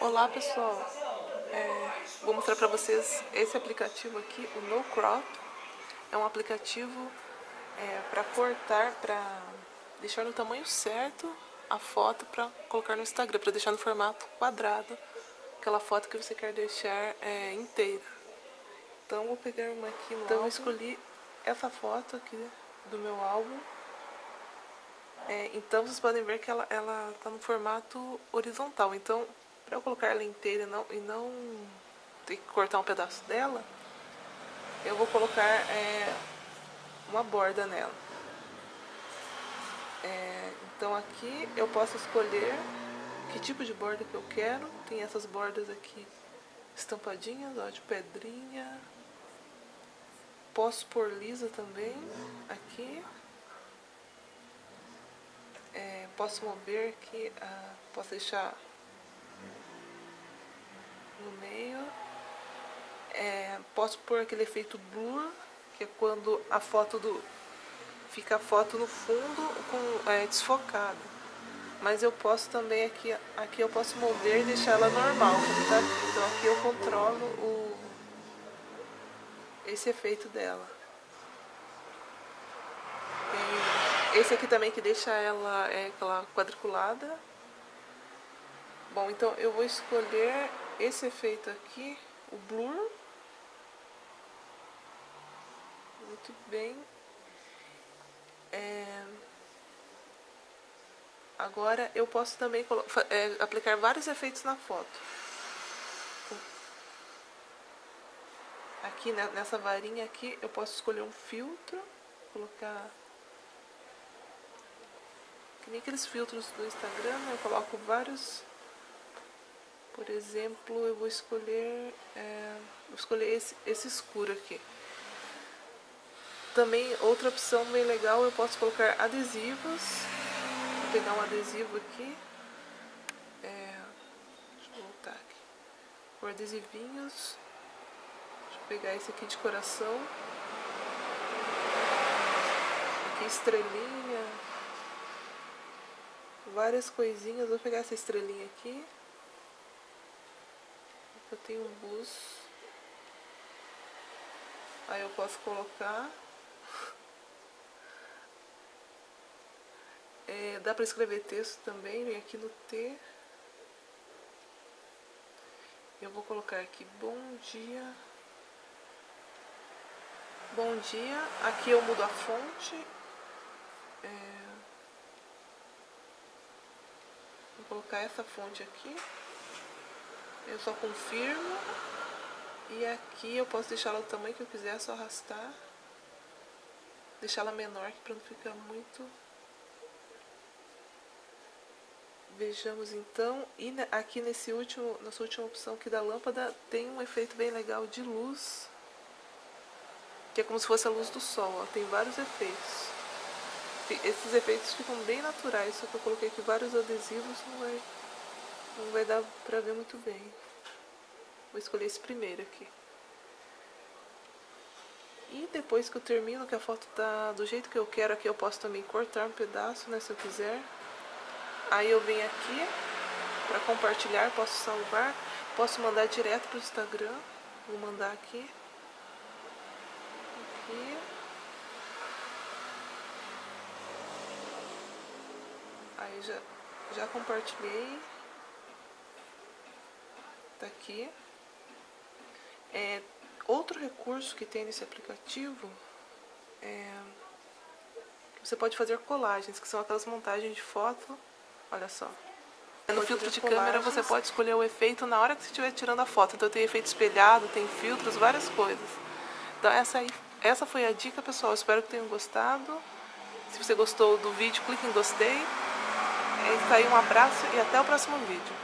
Olá pessoal, é, vou mostrar para vocês esse aplicativo aqui, o No Crop. É um aplicativo é, para cortar, para deixar no tamanho certo a foto para colocar no Instagram, para deixar no formato quadrado, aquela foto que você quer deixar é, inteira. Então vou pegar uma aqui no Então álbum. eu escolhi essa foto aqui do meu álbum. É, então vocês podem ver que ela está no formato horizontal. Então para eu colocar ela inteira e não, e não ter que cortar um pedaço dela, eu vou colocar é, uma borda nela. É, então aqui eu posso escolher que tipo de borda que eu quero. Tem essas bordas aqui estampadinhas, ó, de pedrinha. Posso pôr lisa também, aqui. É, posso mover aqui, ah, posso deixar no meio. É, posso pôr aquele efeito blur, que é quando a foto do fica a foto no fundo com é, desfocada. Mas eu posso também aqui, aqui eu posso mover e deixar ela normal, tá. Então aqui eu controlo o, esse efeito dela. Esse aqui também que deixa ela é, aquela quadriculada. Bom, então eu vou escolher esse efeito aqui, o blur. Muito bem. É... Agora eu posso também é, aplicar vários efeitos na foto. Aqui né, nessa varinha aqui eu posso escolher um filtro, colocar que nem aqueles filtros do Instagram, né? eu coloco vários por exemplo, eu vou escolher, é, vou escolher esse, esse escuro aqui. Também, outra opção bem legal, eu posso colocar adesivos. Vou pegar um adesivo aqui. É, deixa eu voltar aqui. Por adesivinhos. Deixa eu pegar esse aqui de coração. Aqui estrelinha. Várias coisinhas. Vou pegar essa estrelinha aqui. Eu tenho um bus. Aí eu posso colocar. É, dá para escrever texto também, vem aqui no T. Eu vou colocar aqui bom dia. Bom dia. Aqui eu mudo a fonte. É, vou colocar essa fonte aqui eu só confirmo. E aqui eu posso deixar ela do tamanho que eu quiser, só arrastar. Deixar ela menor para não ficar muito. Vejamos então. E aqui nesse último nessa última opção aqui da lâmpada tem um efeito bem legal de luz. Que é como se fosse a luz do sol ó. tem vários efeitos. Esses efeitos ficam bem naturais só que eu coloquei aqui vários adesivos não vai não vai dar pra ver muito bem. Vou escolher esse primeiro aqui. E depois que eu termino, que a foto tá do jeito que eu quero, aqui eu posso também cortar um pedaço, né, se eu quiser. Aí eu venho aqui para compartilhar, posso salvar, posso mandar direto pro Instagram. Vou mandar aqui. Aqui. Aí já, já compartilhei tá aqui. É, outro recurso que tem nesse aplicativo é você pode fazer colagens, que são aquelas montagens de foto. Olha só. No filtro de colagens. câmera você pode escolher o efeito na hora que você estiver tirando a foto. Então tem efeito espelhado, tem filtros, várias coisas. Então essa, aí, essa foi a dica, pessoal. Espero que tenham gostado. Se você gostou do vídeo, clique em gostei. É isso aí, um abraço e até o próximo vídeo.